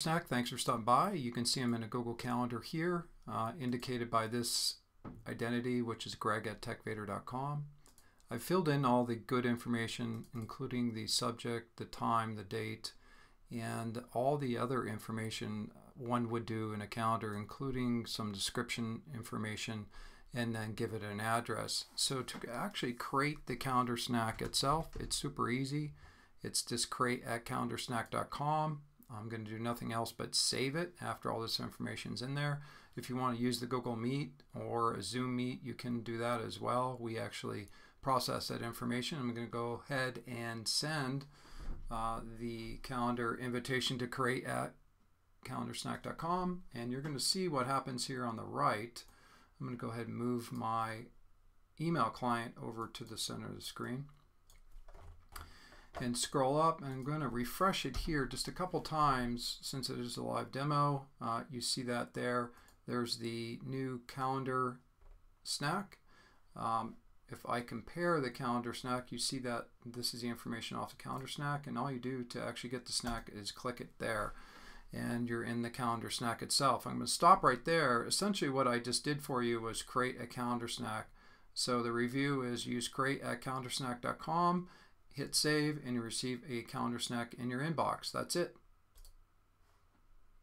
Snack, thanks for stopping by. You can see I'm in a Google Calendar here, uh, indicated by this identity, which is greg at techvader.com. I've filled in all the good information, including the subject, the time, the date, and all the other information one would do in a calendar, including some description information, and then give it an address. So to actually create the calendar snack itself, it's super easy. It's just create at calendarsnack.com I'm going to do nothing else but save it after all this information is in there. If you want to use the Google Meet or a Zoom Meet, you can do that as well. We actually process that information. I'm going to go ahead and send uh, the calendar invitation to create at calendarsnack.com and you're going to see what happens here on the right. I'm going to go ahead and move my email client over to the center of the screen and scroll up and I'm going to refresh it here just a couple times since it is a live demo. Uh, you see that there. There's the new calendar snack. Um, if I compare the calendar snack, you see that this is the information off the calendar snack and all you do to actually get the snack is click it there and you're in the calendar snack itself. I'm going to stop right there. Essentially what I just did for you was create a calendar snack. So the review is use create at hit save, and you receive a calendar snack in your inbox. That's it.